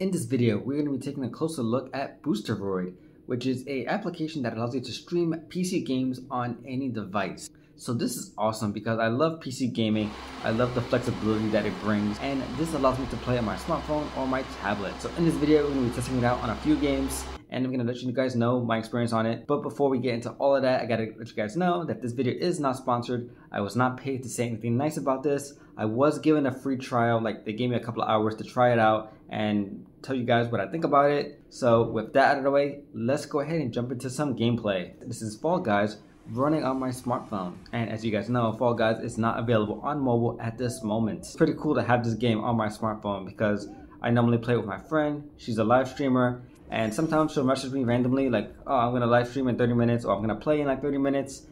In this video, we're going to be taking a closer look at Boosteroid, which is a application that allows you to stream PC games on any device. So this is awesome because I love PC gaming, I love the flexibility that it brings, and this allows me to play on my smartphone or my tablet. So in this video, we're going to be testing it out on a few games, and I'm to let you guys know my experience on it. But before we get into all of that, I got to let you guys know that this video is not sponsored. I was not paid to say anything nice about this. I was given a free trial, like they gave me a couple of hours to try it out and tell you guys what I think about it. So with that out of the way, let's go ahead and jump into some gameplay. This is Fall Guys running on my smartphone. And as you guys know, Fall Guys is not available on mobile at this moment. It's pretty cool to have this game on my smartphone because I normally play with my friend. She's a live streamer and sometimes she'll message me randomly like, oh, I'm gonna live stream in 30 minutes or I'm gonna play in like 30 minutes.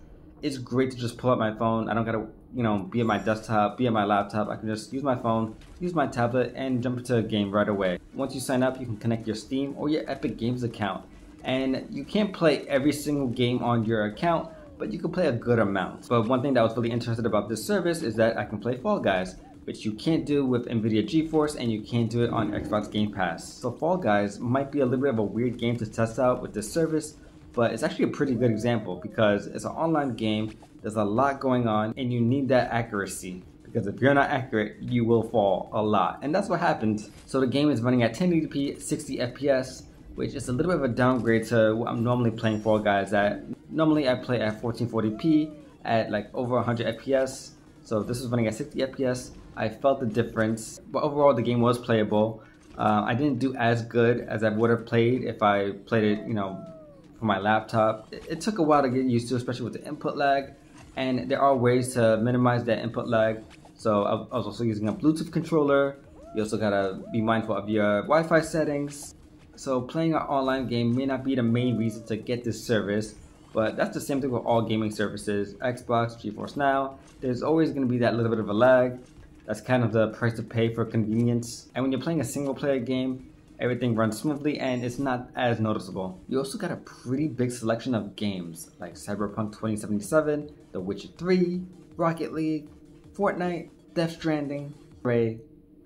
It's great to just pull up my phone. I don't gotta, you know, be at my desktop, be at my laptop. I can just use my phone, use my tablet, and jump into a game right away. Once you sign up, you can connect your Steam or your Epic Games account. And you can't play every single game on your account, but you can play a good amount. But one thing that I was really interested about this service is that I can play Fall Guys which you can't do with NVIDIA GeForce and you can't do it on Xbox Game Pass. So Fall Guys might be a little bit of a weird game to test out with this service, but it's actually a pretty good example because it's an online game, there's a lot going on, and you need that accuracy. Because if you're not accurate, you will fall a lot. And that's what happened. So the game is running at 1080p, 60 FPS, which is a little bit of a downgrade to what I'm normally playing Fall Guys at. Normally I play at 1440p at like over 100 FPS. So this is running at 60 FPS. I felt the difference, but overall the game was playable. Uh, I didn't do as good as I would have played if I played it, you know, for my laptop. It, it took a while to get used to, especially with the input lag. And there are ways to minimize that input lag. So I, I was also using a Bluetooth controller. You also gotta be mindful of your Wi-Fi settings. So playing an online game may not be the main reason to get this service, but that's the same thing with all gaming services. Xbox, GeForce Now, there's always gonna be that little bit of a lag. That's kind of the price to pay for convenience. And when you're playing a single player game, everything runs smoothly and it's not as noticeable. You also got a pretty big selection of games like Cyberpunk 2077, The Witcher 3, Rocket League, Fortnite, Death Stranding, Ray,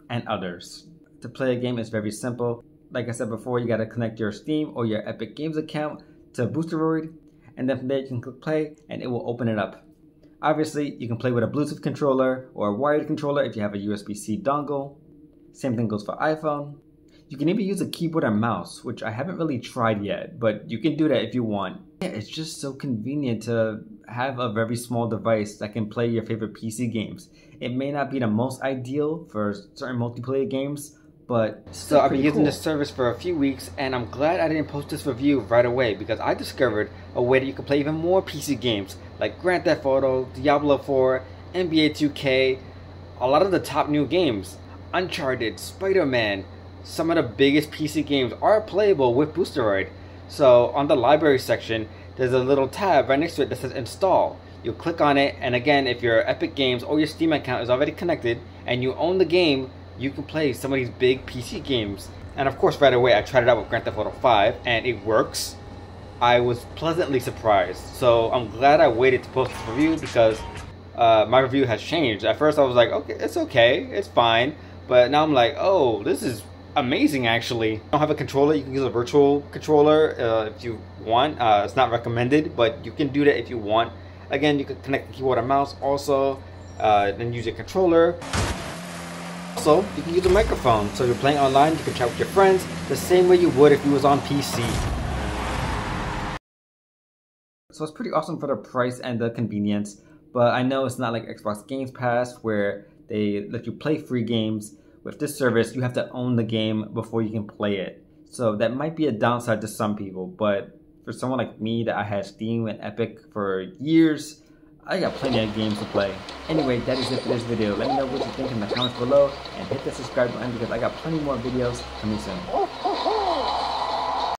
and others. To play a game is very simple. Like I said before, you gotta connect your Steam or your Epic Games account to Boosteroid, and then from there you can click play and it will open it up. Obviously, you can play with a Bluetooth controller or a wired controller if you have a USB-C dongle. Same thing goes for iPhone. You can even use a keyboard and mouse, which I haven't really tried yet, but you can do that if you want. Yeah, it's just so convenient to have a very small device that can play your favorite PC games. It may not be the most ideal for certain multiplayer games, but so I've been using cool. this service for a few weeks and I'm glad I didn't post this review right away because I discovered a way that you can play even more PC games like Grand Theft Auto, Diablo 4, NBA 2K, a lot of the top new games, Uncharted, Spider-Man, some of the biggest PC games are playable with Boosteroid. So on the library section, there's a little tab right next to it that says install. You click on it and again if your Epic Games or your Steam account is already connected and you own the game, you can play some of these big PC games. And of course, right away, I tried it out with Grand Theft Auto 5, and it works. I was pleasantly surprised. So I'm glad I waited to post this review because uh, my review has changed. At first, I was like, okay, it's okay, it's fine. But now I'm like, oh, this is amazing actually. I don't have a controller, you can use a virtual controller uh, if you want. Uh, it's not recommended, but you can do that if you want. Again, you can connect the keyboard and mouse also, uh, then use your controller. Also, you can use a microphone, so if you're playing online, you can chat with your friends the same way you would if you was on PC. So it's pretty awesome for the price and the convenience, but I know it's not like Xbox Games Pass where they let you play free games. With this service, you have to own the game before you can play it. So that might be a downside to some people, but for someone like me that I had Steam and Epic for years, I got plenty of games to play. Anyway, that is it for this video. Let me know what you think in the comments below and hit the subscribe button because I got plenty more videos coming soon.